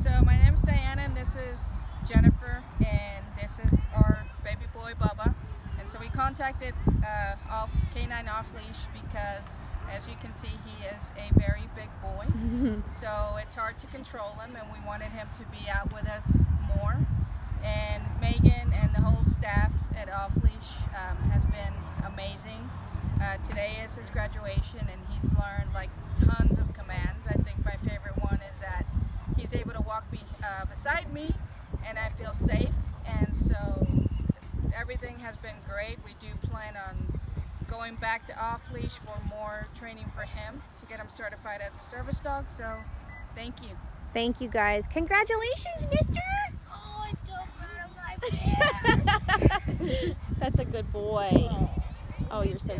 So my name is Diana and this is Jennifer and this is our baby boy Bubba. And so we contacted uh, off K9 Off Leash because as you can see he is a very big boy. so it's hard to control him and we wanted him to be out with us more. And Megan and the whole staff at Off Leash um, has been amazing. Uh, today is his graduation and he's learned like tons of commands. I think my favorite one is that he's able to walk be, uh, beside me and I feel safe and so everything has been great. We do plan on going back to off leash for more training for him to get him certified as a service dog so thank you. Thank you guys. Congratulations, mister! Oh, I'm so proud of my bear. That's a good boy. Oh, you're so